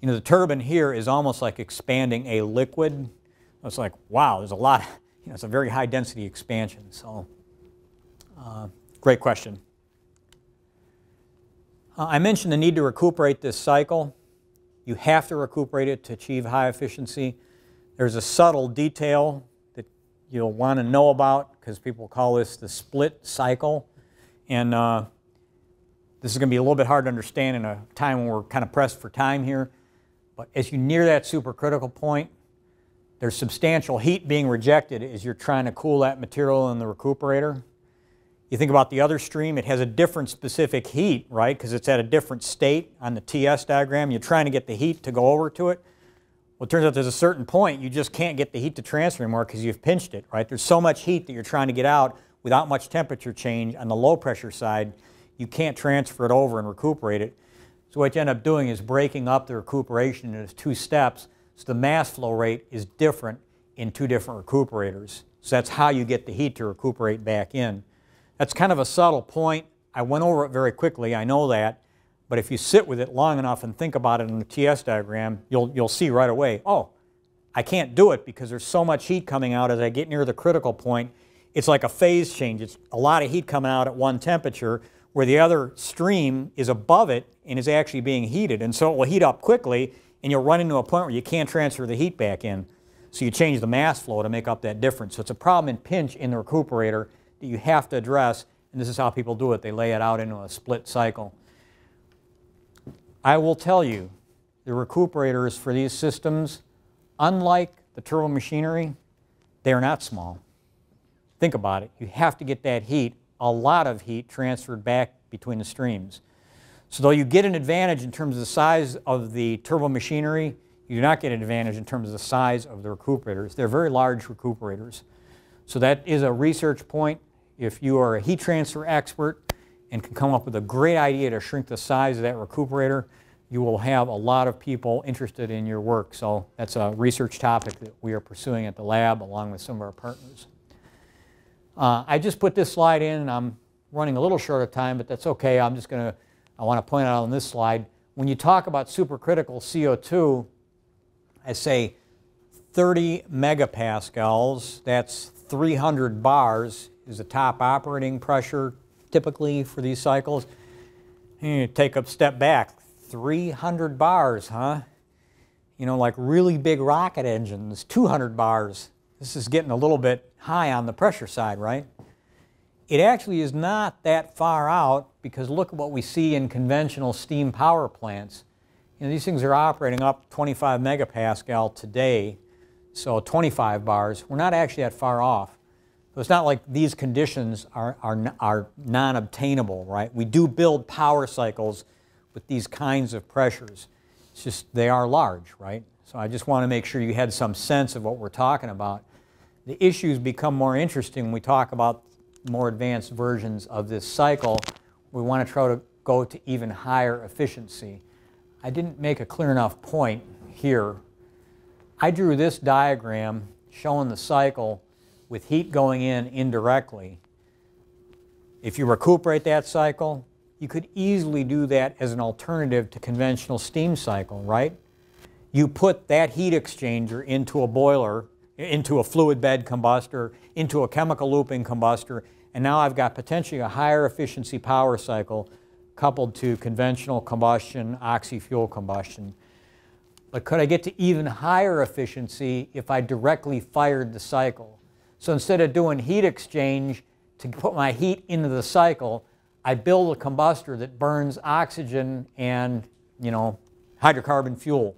You know, the turbine here is almost like expanding a liquid. It's like, wow, there's a lot, you know, it's a very high density expansion. So great question. Uh, I mentioned the need to recuperate this cycle. You have to recuperate it to achieve high efficiency. There's a subtle detail that you'll want to know about because people call this the split cycle. And uh, this is going to be a little bit hard to understand in a time when we're kind of pressed for time here. But as you near that supercritical point, there's substantial heat being rejected as you're trying to cool that material in the recuperator. You think about the other stream, it has a different specific heat, right? Because it's at a different state on the TS diagram. You're trying to get the heat to go over to it. Well, it turns out there's a certain point you just can't get the heat to transfer anymore because you've pinched it, right? There's so much heat that you're trying to get out without much temperature change on the low pressure side, you can't transfer it over and recuperate it. So what you end up doing is breaking up the recuperation into two steps so the mass flow rate is different in two different recuperators. So that's how you get the heat to recuperate back in. That's kind of a subtle point. I went over it very quickly, I know that. But if you sit with it long enough and think about it in the TS diagram, you'll, you'll see right away, oh, I can't do it because there's so much heat coming out as I get near the critical point. It's like a phase change. It's a lot of heat coming out at one temperature where the other stream is above it and is actually being heated. And so it will heat up quickly and you'll run into a point where you can't transfer the heat back in. So you change the mass flow to make up that difference. So it's a problem in pinch in the recuperator that you have to address, and this is how people do it. They lay it out into a split cycle. I will tell you, the recuperators for these systems, unlike the turbo machinery, they are not small. Think about it. You have to get that heat, a lot of heat, transferred back between the streams. So though you get an advantage in terms of the size of the turbo machinery, you do not get an advantage in terms of the size of the recuperators. They're very large recuperators. So that is a research point. If you are a heat transfer expert and can come up with a great idea to shrink the size of that recuperator, you will have a lot of people interested in your work. So that's a research topic that we are pursuing at the lab along with some of our partners. Uh, I just put this slide in and I'm running a little short of time, but that's okay. I'm just going to, I want to point out on this slide, when you talk about supercritical CO2, I say 30 megapascals, that's 300 bars is the top operating pressure typically for these cycles. You take a step back, 300 bars, huh? You know, like really big rocket engines, 200 bars. This is getting a little bit high on the pressure side, right? It actually is not that far out because look at what we see in conventional steam power plants. You know, these things are operating up 25 megapascal today, so 25 bars. We're not actually that far off. So it's not like these conditions are, are, are non-obtainable, right? We do build power cycles with these kinds of pressures. It's just they are large, right? So I just want to make sure you had some sense of what we're talking about. The issues become more interesting when we talk about more advanced versions of this cycle. We want to try to go to even higher efficiency. I didn't make a clear enough point here. I drew this diagram showing the cycle with heat going in indirectly. If you recuperate that cycle, you could easily do that as an alternative to conventional steam cycle, right? you put that heat exchanger into a boiler, into a fluid bed combustor, into a chemical looping combustor, and now I've got potentially a higher efficiency power cycle coupled to conventional combustion, oxy-fuel combustion. But could I get to even higher efficiency if I directly fired the cycle? So instead of doing heat exchange to put my heat into the cycle, I build a combustor that burns oxygen and, you know, hydrocarbon fuel.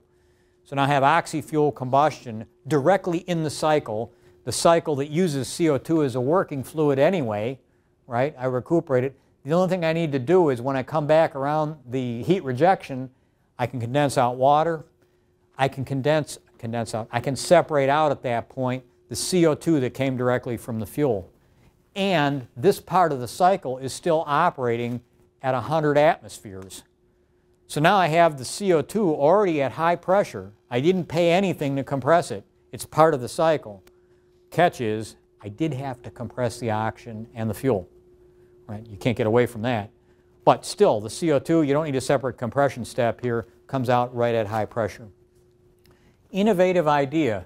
So now I have oxy-fuel combustion directly in the cycle, the cycle that uses CO2 as a working fluid anyway, right? I recuperate it. The only thing I need to do is when I come back around the heat rejection, I can condense out water, I can condense, condense out, I can separate out at that point the CO2 that came directly from the fuel. And this part of the cycle is still operating at 100 atmospheres. So now I have the CO2 already at high pressure. I didn't pay anything to compress it. It's part of the cycle. Catch is, I did have to compress the oxygen and the fuel. Right? You can't get away from that. But still, the CO2, you don't need a separate compression step here, comes out right at high pressure. Innovative idea.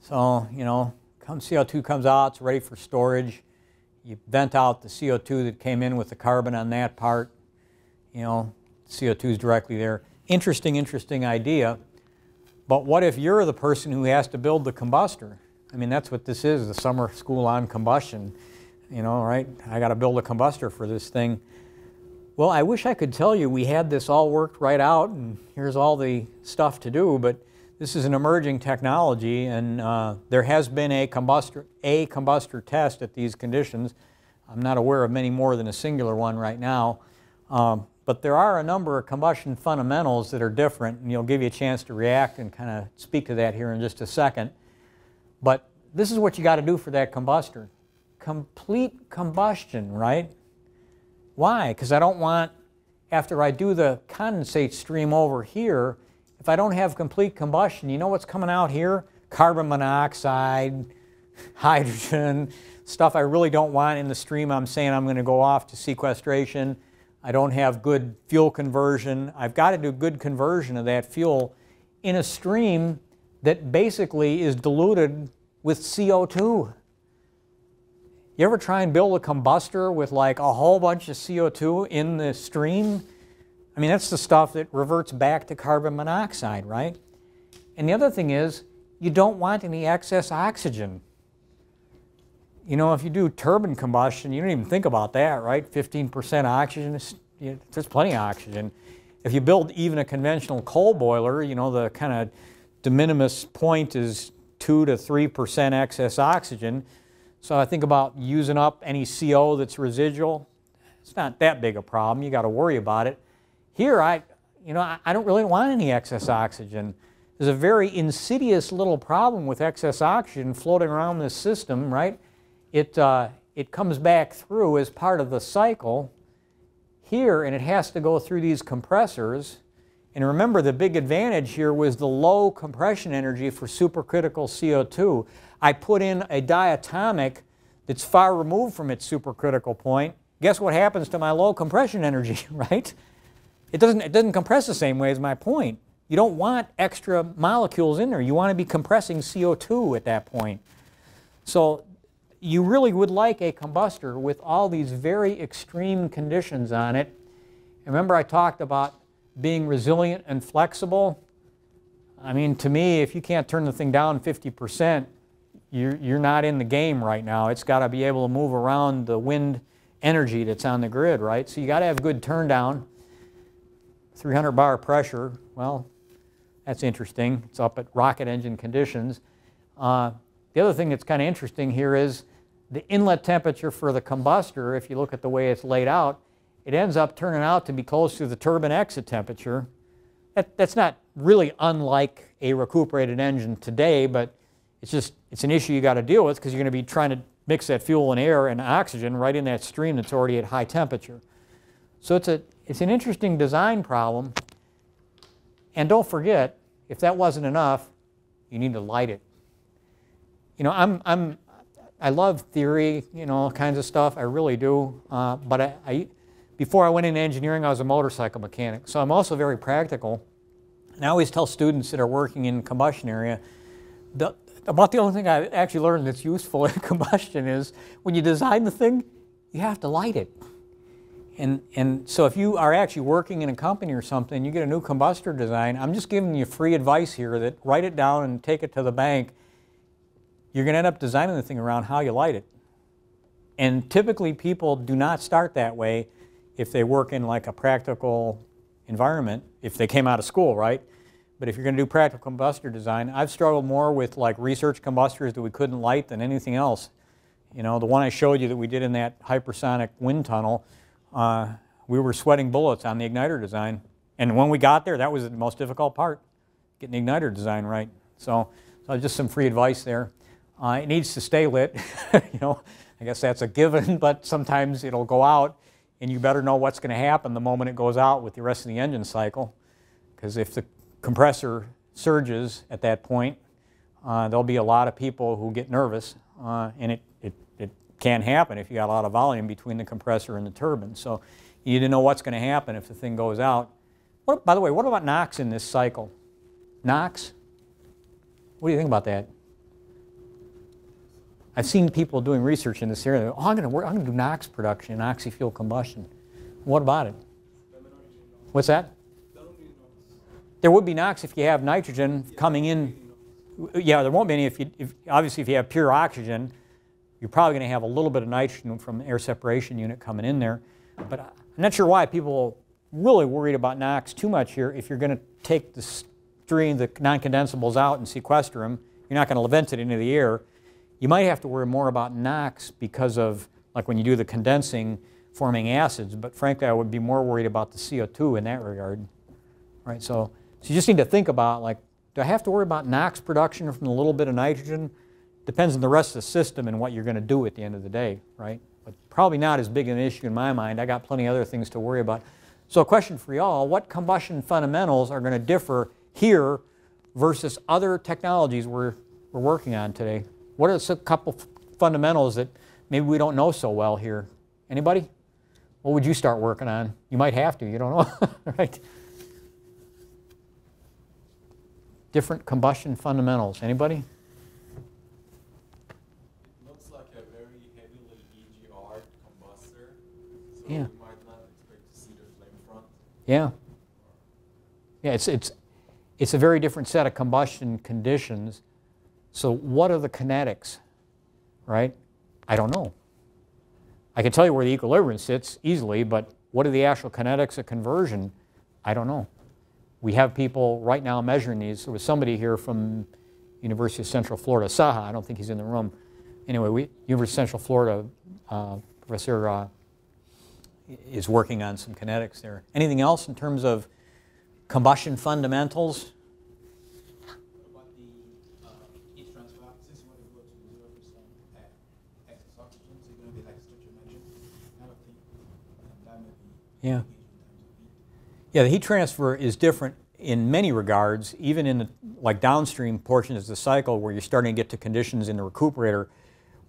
So, you know, CO2 comes out, it's ready for storage. You vent out the CO2 that came in with the carbon on that part. You know, CO2 is directly there. Interesting, interesting idea. But what if you're the person who has to build the combustor? I mean, that's what this is, the summer school on combustion. You know, right? I got to build a combustor for this thing. Well, I wish I could tell you we had this all worked right out and here's all the stuff to do, but this is an emerging technology and uh, there has been a combustor, a combustor test at these conditions. I'm not aware of many more than a singular one right now. Um, but there are a number of combustion fundamentals that are different, and you'll give you a chance to react and kind of speak to that here in just a second. But this is what you got to do for that combustor. Complete combustion, right? Why? Because I don't want, after I do the condensate stream over here, if I don't have complete combustion, you know what's coming out here? Carbon monoxide, hydrogen, stuff I really don't want in the stream I'm saying I'm going to go off to sequestration. I don't have good fuel conversion. I've got to do good conversion of that fuel in a stream that basically is diluted with CO2. You ever try and build a combustor with like a whole bunch of CO2 in the stream? I mean, that's the stuff that reverts back to carbon monoxide, right? And the other thing is, you don't want any excess oxygen. You know, if you do turbine combustion, you don't even think about that, right? 15% oxygen, is, you know, there's plenty of oxygen. If you build even a conventional coal boiler, you know, the kind of de minimis point is 2 to 3% excess oxygen. So I think about using up any CO that's residual. It's not that big a problem. You got to worry about it. Here, I, you know, I, I don't really want any excess oxygen. There's a very insidious little problem with excess oxygen floating around this system, right? it, uh, it comes back through as part of the cycle here and it has to go through these compressors. And remember the big advantage here was the low compression energy for supercritical CO2. I put in a diatomic that's far removed from its supercritical point. Guess what happens to my low compression energy, right? It doesn't, it doesn't compress the same way as my point. You don't want extra molecules in there. You want to be compressing CO2 at that point. So you really would like a combustor with all these very extreme conditions on it. Remember I talked about being resilient and flexible? I mean, to me, if you can't turn the thing down 50%, you're, you're not in the game right now. It's got to be able to move around the wind energy that's on the grid, right? So you got to have good turn down. 300 bar pressure, well, that's interesting. It's up at rocket engine conditions. Uh, the other thing that's kind of interesting here is the inlet temperature for the combustor, if you look at the way it's laid out, it ends up turning out to be close to the turbine exit temperature. That, that's not really unlike a recuperated engine today, but it's just it's an issue you got to deal with because you're going to be trying to mix that fuel and air and oxygen right in that stream that's already at high temperature. So it's, a, it's an interesting design problem. And don't forget, if that wasn't enough, you need to light it. You know, I'm, I'm, I love theory, you know, all kinds of stuff. I really do. Uh, but I, I, before I went into engineering, I was a motorcycle mechanic. So I'm also very practical. And I always tell students that are working in combustion area, the, about the only thing I actually learned that's useful in combustion is when you design the thing, you have to light it. And, and so if you are actually working in a company or something, you get a new combustor design, I'm just giving you free advice here that write it down and take it to the bank. You're going to end up designing the thing around how you light it. And typically people do not start that way if they work in like a practical environment, if they came out of school, right? But if you're going to do practical combustor design, I've struggled more with like research combustors that we couldn't light than anything else. You know, the one I showed you that we did in that hypersonic wind tunnel, uh, we were sweating bullets on the igniter design. And when we got there, that was the most difficult part, getting the igniter design right. So, so just some free advice there. Uh, it needs to stay lit. you know, I guess that's a given, but sometimes it'll go out, and you better know what's going to happen the moment it goes out with the rest of the engine cycle. Because if the compressor surges at that point, uh, there'll be a lot of people who get nervous, uh, and it, it, it can happen if you got a lot of volume between the compressor and the turbine. So you need to know what's going to happen if the thing goes out. What, by the way, what about NOx in this cycle? NOx? What do you think about that? I've seen people doing research in this area. Oh, I'm going to do NOx production, oxy-fuel combustion. What about it? What's that? There would be NOx if you have nitrogen coming in. Yeah, there won't be any if you, if, obviously if you have pure oxygen, you're probably going to have a little bit of nitrogen from air separation unit coming in there. But I'm not sure why people really worried about NOx too much here. If you're going to take the stream, the non-condensables out and sequester them, you're not going to vent it into the air. You might have to worry more about NOx because of, like when you do the condensing, forming acids, but frankly I would be more worried about the CO2 in that regard. Right, so, so you just need to think about like, do I have to worry about NOx production from a little bit of nitrogen? Depends on the rest of the system and what you're going to do at the end of the day, right? But probably not as big an issue in my mind. I got plenty of other things to worry about. So a question for y'all, what combustion fundamentals are going to differ here versus other technologies we're, we're working on today? What are a couple fundamentals that maybe we don't know so well here? Anybody? What would you start working on? You might have to, you don't know, right? Different combustion fundamentals. Anybody? It looks like a very heavily EGR combustor, so Yeah. you might not expect to see the flame front. Yeah. Yeah, it's, it's, it's a very different set of combustion conditions. So what are the kinetics, right? I don't know. I can tell you where the equilibrium sits easily, but what are the actual kinetics of conversion? I don't know. We have people right now measuring these. There was somebody here from University of Central Florida, Saha, I don't think he's in the room. Anyway, we, University of Central Florida, uh, Professor uh, is working on some kinetics there. Anything else in terms of combustion fundamentals? Yeah. Yeah, the heat transfer is different in many regards, even in the like downstream portions of the cycle where you're starting to get to conditions in the recuperator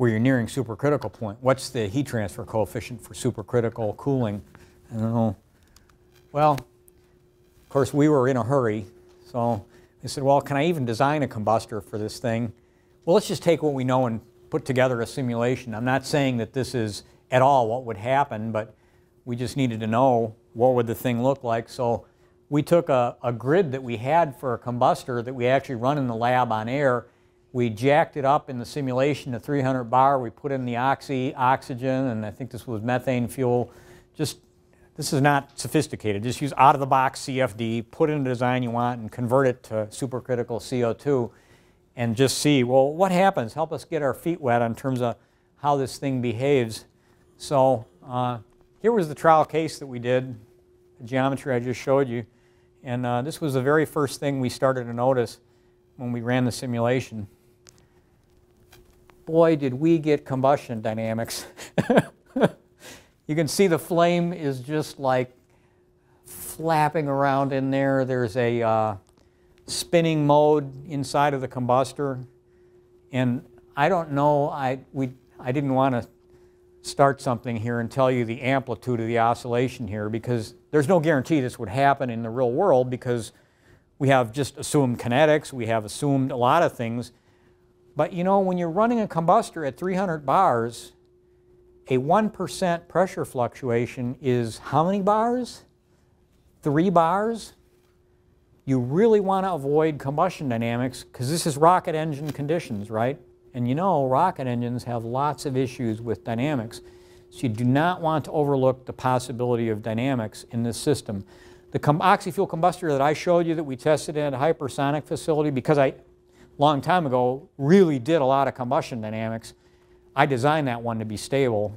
where you're nearing supercritical point. What's the heat transfer coefficient for supercritical cooling? I don't know. Well, of course, we were in a hurry, so I said, well, can I even design a combustor for this thing? Well, let's just take what we know and put together a simulation. I'm not saying that this is at all what would happen, but we just needed to know what would the thing look like. So we took a, a grid that we had for a combustor that we actually run in the lab on air. We jacked it up in the simulation to 300 bar. We put in the oxy, oxygen, and I think this was methane fuel. Just this is not sophisticated. Just use out of the box CFD, put in the design you want, and convert it to supercritical CO2, and just see well what happens. Help us get our feet wet in terms of how this thing behaves. So uh, here was the trial case that we did, the geometry I just showed you, and uh, this was the very first thing we started to notice when we ran the simulation. Boy, did we get combustion dynamics. you can see the flame is just like flapping around in there. There's a uh, spinning mode inside of the combustor. And I don't know, I, we, I didn't want to start something here and tell you the amplitude of the oscillation here because there's no guarantee this would happen in the real world because we have just assumed kinetics, we have assumed a lot of things. But you know, when you're running a combustor at 300 bars, a 1% pressure fluctuation is how many bars? Three bars? You really want to avoid combustion dynamics because this is rocket engine conditions, right? And you know, rocket engines have lots of issues with dynamics. So you do not want to overlook the possibility of dynamics in this system. The com oxy-fuel combustor that I showed you that we tested at a hypersonic facility, because I, long time ago, really did a lot of combustion dynamics, I designed that one to be stable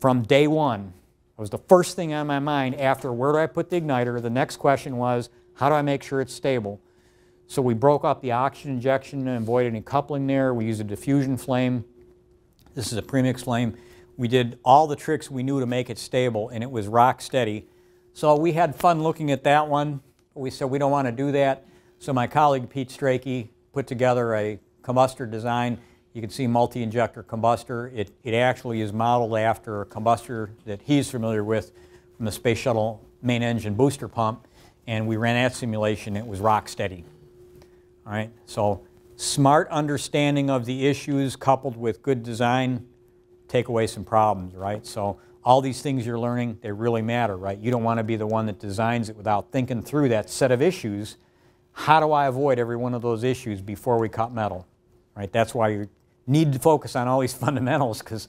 from day one. It was the first thing on my mind after where do I put the igniter? The next question was, how do I make sure it's stable? So we broke up the oxygen injection and avoid any coupling there. We used a diffusion flame. This is a premix flame. We did all the tricks we knew to make it stable, and it was rock steady. So we had fun looking at that one. We said we don't want to do that. So my colleague Pete Strakey put together a combustor design. You can see multi-injector combustor. It, it actually is modeled after a combustor that he's familiar with from the Space Shuttle main engine booster pump. And we ran that simulation. It was rock steady. All right, so smart understanding of the issues coupled with good design take away some problems, right? So all these things you're learning, they really matter, right? You don't want to be the one that designs it without thinking through that set of issues. How do I avoid every one of those issues before we cut metal, right? That's why you need to focus on all these fundamentals because,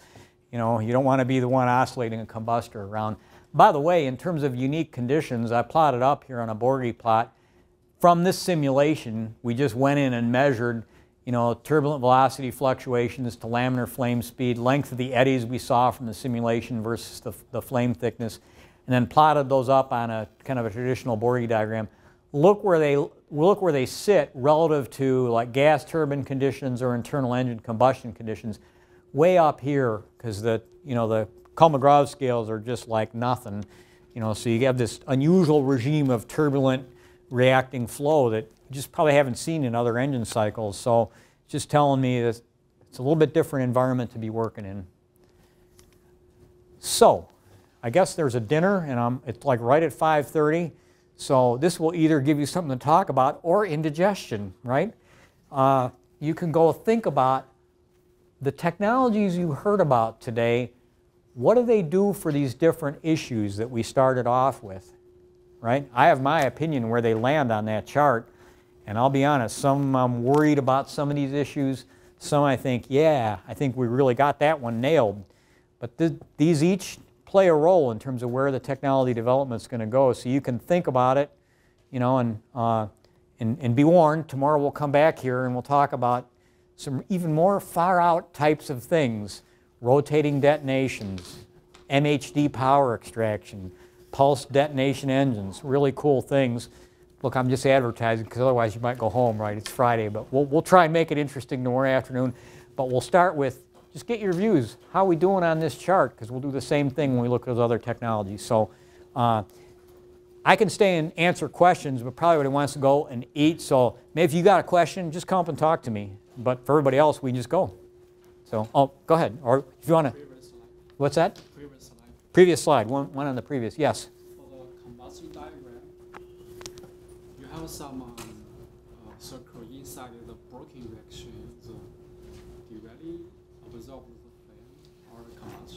you know, you don't want to be the one oscillating a combustor around. By the way, in terms of unique conditions, I plotted up here on a Borghi plot. From this simulation, we just went in and measured you know, turbulent velocity fluctuations to laminar flame speed, length of the eddies we saw from the simulation versus the, the flame thickness, and then plotted those up on a kind of a traditional Borghi diagram. Look where they look where they sit relative to like gas turbine conditions or internal engine combustion conditions. Way up here, because the you know the Kolmogorov scales are just like nothing. You know, so you have this unusual regime of turbulent reacting flow that you just probably haven't seen in other engine cycles. So just telling me that it's a little bit different environment to be working in. So I guess there's a dinner and I'm, it's like right at 5.30. So this will either give you something to talk about or indigestion, right? Uh, you can go think about the technologies you heard about today. What do they do for these different issues that we started off with, right? I have my opinion where they land on that chart. And I'll be honest, some I'm worried about some of these issues. Some I think, yeah, I think we really got that one nailed. But th these each play a role in terms of where the technology development is going to go. So you can think about it, you know, and, uh, and, and be warned, tomorrow we'll come back here and we'll talk about some even more far out types of things, rotating detonations, MHD power extraction, pulse detonation engines, really cool things. Look, I'm just advertising because otherwise you might go home, right? It's Friday, but we'll, we'll try and make it interesting tomorrow afternoon. But we'll start with just get your views. How are we doing on this chart? Because we'll do the same thing when we look at those other technologies. So uh, I can stay and answer questions, but probably everybody wants to go and eat. So maybe if you got a question, just come up and talk to me. But for everybody else, we just go. So, oh, go ahead. Or if you want to. What's that? Previous slide. Previous slide. One, one on the previous. Yes. For the combustion diagram, you have some um, uh, circle inside the broken reaction. The directly absorb the flame or combustion in the broken reaction.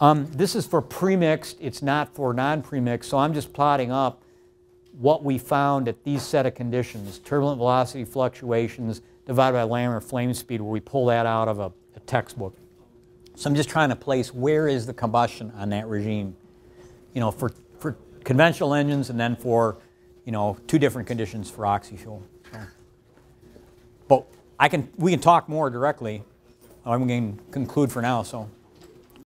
Um, this is for premixed. It's not for non-premixed. So I'm just plotting up what we found at these set of conditions, turbulent velocity fluctuations divided by laminar flame speed, where we pull that out of a, a textbook. So I'm just trying to place where is the combustion on that regime, you know, for, for conventional engines and then for, you know, two different conditions for oxy-fuel. So. But I can, we can talk more directly. I'm going to conclude for now, so.